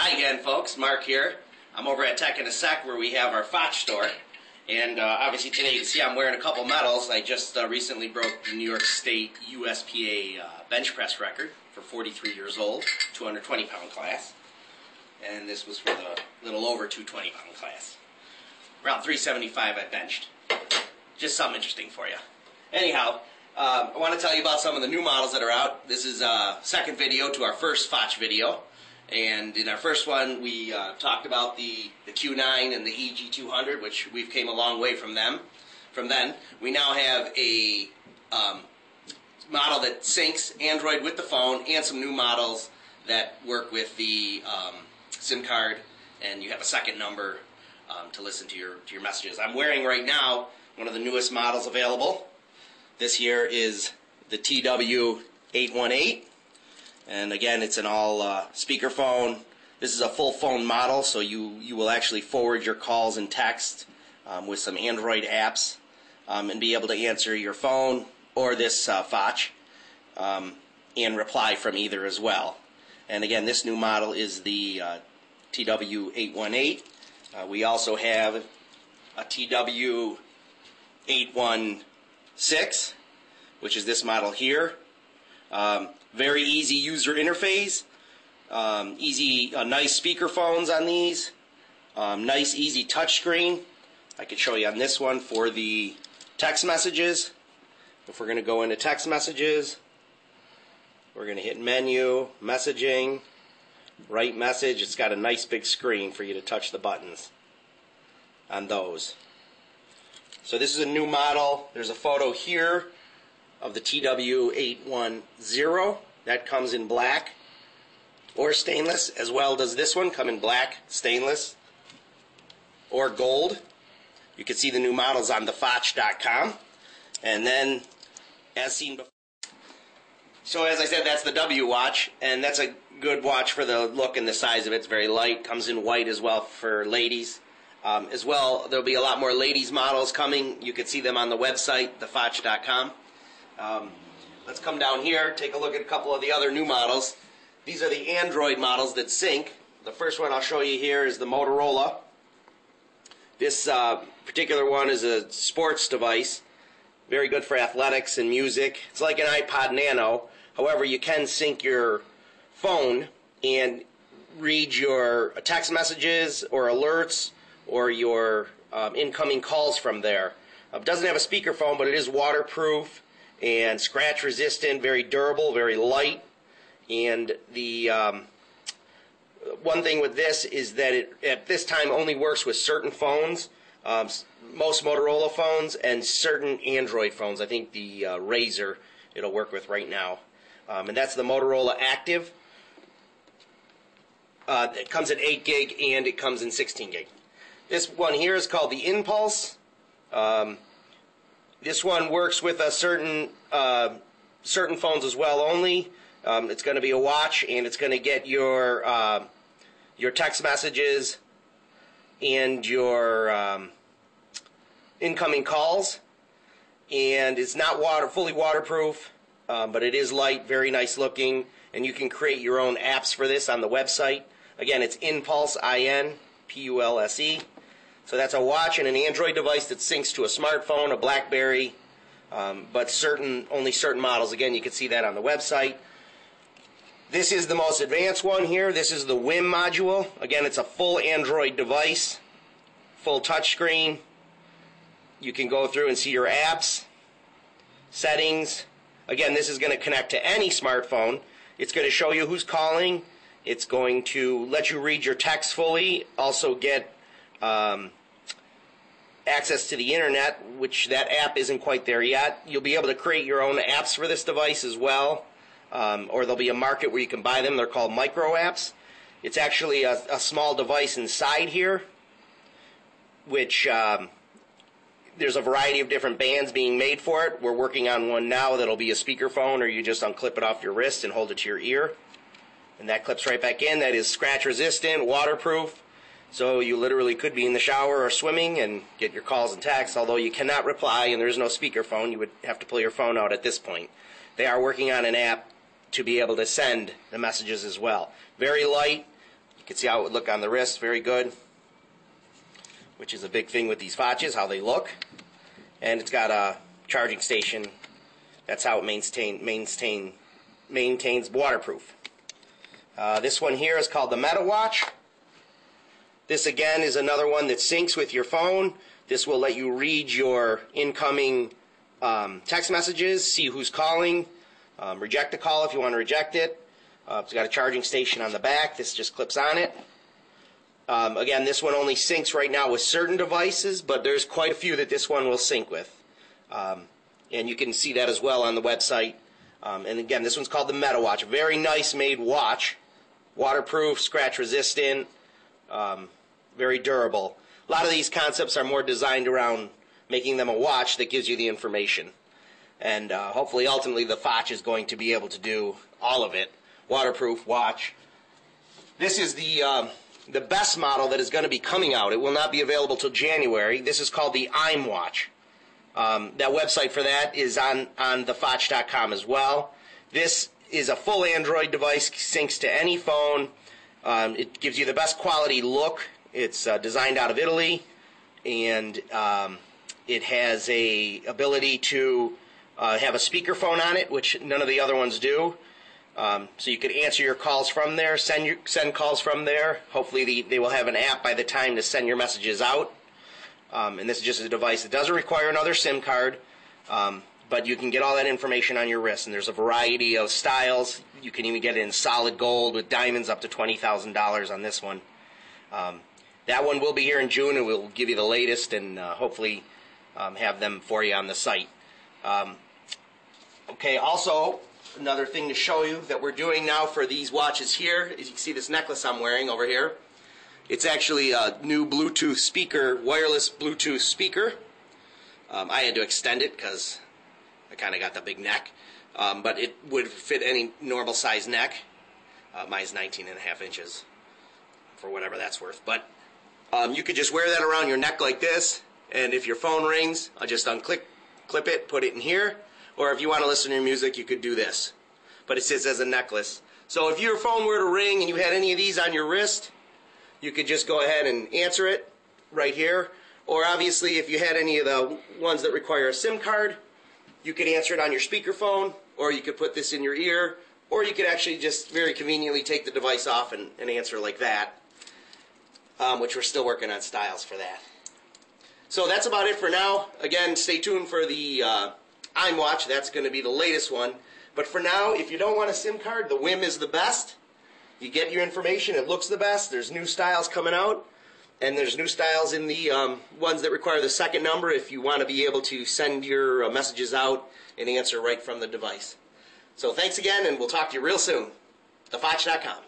Hi again, folks. Mark here. I'm over at Tech in a Sec where we have our Phatch store. And uh, obviously today you can see I'm wearing a couple medals. I just uh, recently broke the New York State USPA uh, bench press record for 43 years old, 220 pound class. And this was for the little over 220 pound class. Around 375 I benched. Just something interesting for you. Anyhow, uh, I want to tell you about some of the new models that are out. This is a second video to our first Phatch video. And in our first one, we uh, talked about the, the Q9 and the EG200, which we've came a long way from them. From then, we now have a um, model that syncs Android with the phone, and some new models that work with the um, SIM card, and you have a second number um, to listen to your to your messages. I'm wearing right now one of the newest models available. This here is the TW818. And again, it's an all uh, speakerphone. This is a full phone model, so you, you will actually forward your calls and text um, with some Android apps um, and be able to answer your phone or this uh, Phatch um, and reply from either as well. And again, this new model is the uh, TW818. Uh, we also have a TW816, which is this model here. Um, very easy user interface. Um, easy, uh, nice speakerphones on these. Um, nice, easy touchscreen. I could show you on this one for the text messages. If we're going to go into text messages, we're going to hit menu, messaging, write message. It's got a nice big screen for you to touch the buttons on those. So this is a new model. There's a photo here of the TW810. That comes in black or stainless, as well does this one come in black, stainless, or gold. You can see the new models on thephatch.com. And then, as seen before, so as I said, that's the W watch, and that's a good watch for the look and the size of it. It's very light, comes in white as well for ladies. Um, as well, there'll be a lot more ladies models coming. You can see them on the website, thephatch.com. Um, let's come down here, take a look at a couple of the other new models. These are the Android models that sync. The first one I'll show you here is the Motorola. This uh, particular one is a sports device, very good for athletics and music. It's like an iPod Nano. However, you can sync your phone and read your text messages or alerts or your um, incoming calls from there. It doesn't have a speakerphone, but it is waterproof and scratch resistant, very durable, very light. And the um, one thing with this is that it at this time only works with certain phones, um, most Motorola phones, and certain Android phones. I think the uh, Razr it'll work with right now, um, and that's the Motorola Active. Uh, it comes at 8 gig and it comes in 16 gig. This one here is called the Impulse. Um, this one works with a certain uh, certain phones as well only. Um, it's going to be a watch, and it's going to get your uh, your text messages and your um, incoming calls. And it's not water fully waterproof, um, but it is light, very nice looking, and you can create your own apps for this on the website. Again, it's Impulse I N P U L S E. So that's a watch and an Android device that syncs to a smartphone, a BlackBerry, um, but certain only certain models. Again, you can see that on the website. This is the most advanced one here. This is the WIMM module. Again, it's a full Android device, full touchscreen. You can go through and see your apps, settings. Again, this is going to connect to any smartphone. It's going to show you who's calling. It's going to let you read your text fully, also get um, access to the internet, which that app isn't quite there yet. You'll be able to create your own apps for this device as well, um, or there'll be a market where you can buy them. They're called micro apps. It's actually a, a small device inside here, which um, there's a variety of different bands being made for it. We're working on one now that'll be a speakerphone, or you just unclip it off your wrist and hold it to your ear. And that clips right back in. That is scratch resistant, waterproof. So you literally could be in the shower or swimming and get your calls and texts, although you cannot reply and there's no speakerphone. You would have to pull your phone out at this point. They are working on an app to be able to send the messages as well. Very light, You can see how it would look on the wrist, very good. Which is a big thing with these watches, how they look. And it's got a charging station. That's how it maintain, maintain, maintains waterproof. Uh, this one here is called the Meta Watch. This again is another one that syncs with your phone. This will let you read your incoming um, text messages, see who's calling, um, reject the call if you want to reject it. Uh, it's got a charging station on the back. This just clips on it. Um, again, this one only syncs right now with certain devices, but there's quite a few that this one will sync with. Um, and you can see that as well on the website. Um, and again, this one's called the Meta Watch. Very nice made watch. Waterproof, scratch resistant, um, very durable. A lot of these concepts are more designed around making them a watch that gives you the information. And uh, hopefully, ultimately, the Phatch is going to be able to do all of it. Waterproof watch. This is the um, the best model that is going to be coming out. It will not be available till January. This is called the I'm Watch. Um, that website for that is on on thephatch.com as well. This is a full Android device, syncs to any phone. Um, it gives you the best quality look. It's uh, designed out of Italy, and um, it has a ability to uh, have a speakerphone on it, which none of the other ones do. Um, so you could answer your calls from there, send your, send calls from there. Hopefully, the, they will have an app by the time to send your messages out. Um, and this is just a device that doesn't require another SIM card, um, but you can get all that information on your wrist. And there's a variety of styles. You can even get it in solid gold with diamonds up to twenty thousand dollars on this one. Um, that one will be here in June, and we'll give you the latest and uh, hopefully um, have them for you on the site. Um, okay, also another thing to show you that we're doing now for these watches here is you can see this necklace I'm wearing over here. It's actually a new Bluetooth speaker, wireless Bluetooth speaker. Um, I had to extend it because I kind of got the big neck, um, but it would fit any normal size neck. Uh, mine's 19 and a half inches, for whatever that's worth. But um, you could just wear that around your neck like this, and if your phone rings, I'll just unclick, clip it, put it in here. Or if you want to listen to your music, you could do this. But it sits as a necklace. So if your phone were to ring and you had any of these on your wrist, you could just go ahead and answer it right here. Or obviously, if you had any of the ones that require a SIM card, you could answer it on your speakerphone, or you could put this in your ear, or you could actually just very conveniently take the device off and, and answer like that, um, which we're still working on styles for that. So that's about it for now. Again, stay tuned for the uh, I'm Watch. That's going to be the latest one. But for now, if you don't want a SIM card, the WIMM is the best. You get your information. It looks the best. There's new styles coming out, and there's new styles in the um, ones that require the second number if you want to be able to send your uh, messages out and answer right from the device. So thanks again, and we'll talk to you real soon. ThePhatch.com.